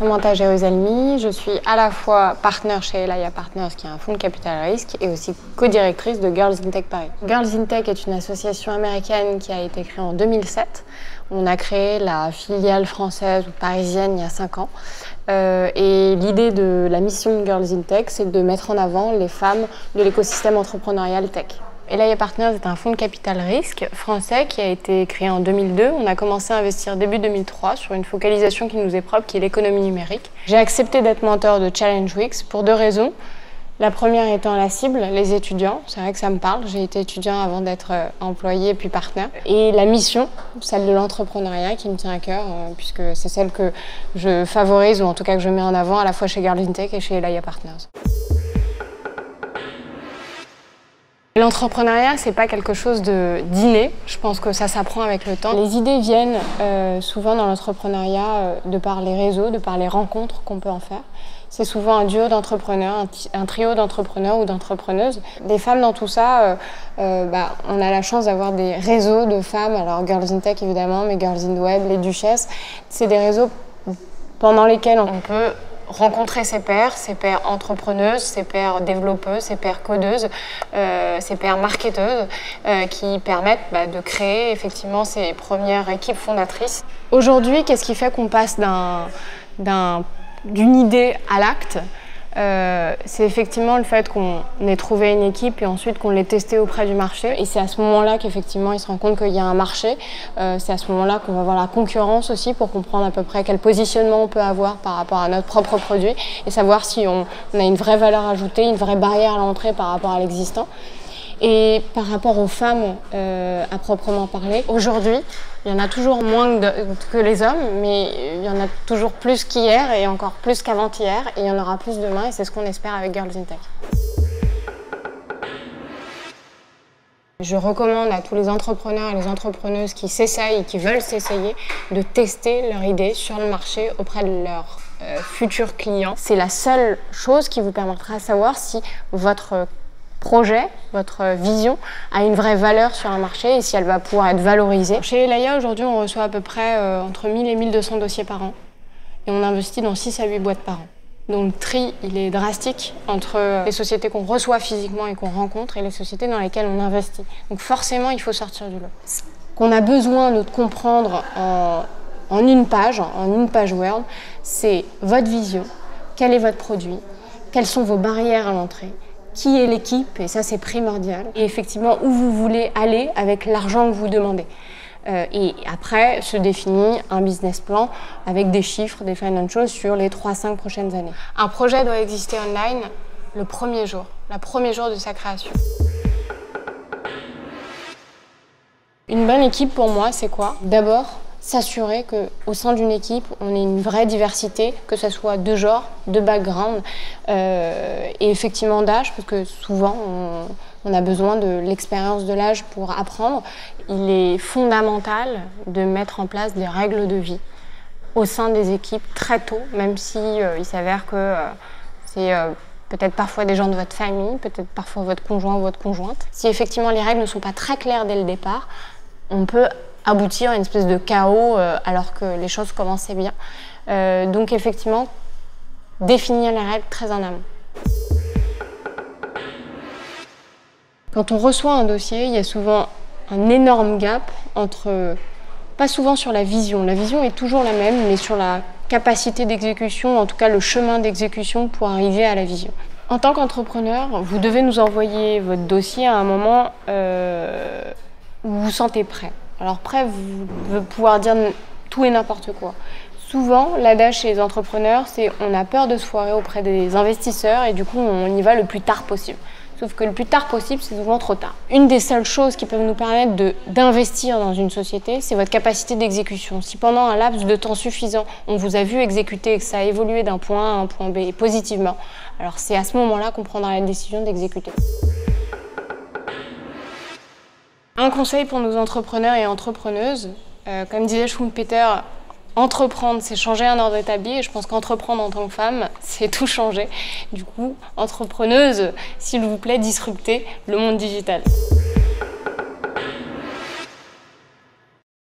Samantha Jérusalemi, je suis à la fois partenaire chez Elaya Partners, qui est un fonds de capital risque, et aussi co-directrice de Girls in Tech Paris. Girls in Tech est une association américaine qui a été créée en 2007. On a créé la filiale française ou parisienne il y a 5 ans. Euh, et l'idée de la mission de Girls in Tech, c'est de mettre en avant les femmes de l'écosystème entrepreneurial tech. Elaya Partners est un fonds de capital risque français qui a été créé en 2002. On a commencé à investir début 2003 sur une focalisation qui nous est propre, qui est l'économie numérique. J'ai accepté d'être mentor de Challenge Weeks pour deux raisons. La première étant la cible, les étudiants. C'est vrai que ça me parle. J'ai été étudiant avant d'être euh, employé puis partenaire. Et la mission, celle de l'entrepreneuriat qui me tient à cœur, euh, puisque c'est celle que je favorise ou en tout cas que je mets en avant à la fois chez Girl Tech et chez Elaya Partners. L'entrepreneuriat, c'est pas quelque chose de d'inné. Je pense que ça s'apprend avec le temps. Les idées viennent euh, souvent dans l'entrepreneuriat euh, de par les réseaux, de par les rencontres qu'on peut en faire. C'est souvent un duo d'entrepreneurs, un, trio d'entrepreneurs ou d'entrepreneuses. Des femmes dans tout ça, euh, bah, on a la chance d'avoir des réseaux de femmes. Alors Girls in Tech évidemment, mais Girls in Web, les Duchesses. C'est des réseaux pendant lesquels on peut rencontrer ses pairs, ses pairs entrepreneuses, ses pairs développeuses, ses pairs codeuses, euh, ses pairs marketeuses, euh, qui permettent bah, de créer effectivement ces premières équipes fondatrices. Aujourd'hui, qu'est-ce qui fait qu'on passe d'une idée à l'acte? Euh, c'est effectivement le fait qu'on ait trouvé une équipe et ensuite qu'on l'ait testé auprès du marché. Et c'est à ce moment-là qu'effectivement, il se rend compte qu'il y a un marché. Euh, c'est à ce moment-là qu'on va voir la concurrence aussi pour comprendre à peu près quel positionnement on peut avoir par rapport à notre propre produit et savoir si on a une vraie valeur ajoutée, une vraie barrière à l'entrée par rapport à l'existant. Et par rapport aux femmes euh, à proprement parler, aujourd'hui, il y en a toujours moins que les hommes, mais il y en a toujours plus qu'hier et encore plus qu'avant-hier, et il y en aura plus demain, et c'est ce qu'on espère avec Girls in Tech. Je recommande à tous les entrepreneurs et les entrepreneuses qui s'essayent qui veulent s'essayer de tester leur idée sur le marché auprès de leurs euh, futurs clients. C'est la seule chose qui vous permettra de savoir si votre projet, votre vision a une vraie valeur sur un marché et si elle va pouvoir être valorisée? Chez Elaya, aujourd'hui, on reçoit à peu près euh, entre 1000 et 1200 dossiers par an et on investit dans 6 à 8 boîtes par an. Donc le tri, il est drastique entre euh, les sociétés qu'on reçoit physiquement et qu'on rencontre et les sociétés dans lesquelles on investit. Donc forcément, il faut sortir du lot. Qu'on a besoin de comprendre en, en une page, en une page Word, c'est votre vision, quel est votre produit, quelles sont vos barrières à l'entrée, qui est l'équipe, et ça c'est primordial, et effectivement où vous voulez aller avec l'argent que vous demandez. Euh, et après se définit un business plan avec des chiffres, des financials sur les 3-5 prochaines années. Un projet doit exister online le premier jour, le premier jour de sa création. Une bonne équipe pour moi, c'est quoi? D'abord, s'assurer qu'au sein d'une équipe, on ait une vraie diversité, que ce soit de genre, de background euh, et effectivement d'âge, parce que souvent on, a besoin de l'expérience de l'âge pour apprendre. Il est fondamental de mettre en place des règles de vie au sein des équipes très tôt, même si euh, il s'avère que euh, c'est peut-être parfois des gens de votre famille, peut-être parfois votre conjoint ou votre conjointe. Si effectivement les règles ne sont pas très claires dès le départ, on peut aboutir à une espèce de chaos euh, alors que les choses commençaient bien. Euh, donc effectivement, définir les règles très en amont. Quand on reçoit un dossier, il y a souvent un énorme gap entre, pas souvent sur la vision, la vision est toujours la même, mais sur la capacité d'exécution, en tout cas le chemin d'exécution pour arriver à la vision. En tant qu'entrepreneur, vous devez nous envoyer votre dossier à un moment euh, où vous vous sentez prêt. Alors prêt veut pouvoir dire tout et n'importe quoi. Souvent, l'adage chez les entrepreneurs, c'est on a peur de se foirer auprès des investisseurs et du coup on y va le plus tard possible. Sauf que le plus tard possible, c'est souvent trop tard. Une des seules choses qui peuvent nous permettre d'investir dans une société, c'est votre capacité d'exécution. Si pendant un laps de temps suffisant, on vous a vu exécuter et que ça a évolué d'un point A à un point B positivement, alors c'est à ce moment-là qu'on prendra la décision d'exécuter. Un conseil pour nos entrepreneurs et entrepreneuses, euh, comme disait Schumpeter, entreprendre, c'est changer un ordre établi. Et je pense qu'entreprendre en tant que femme, c'est tout changer. Du coup, entrepreneuse, s'il vous plaît, disruptez le monde digital.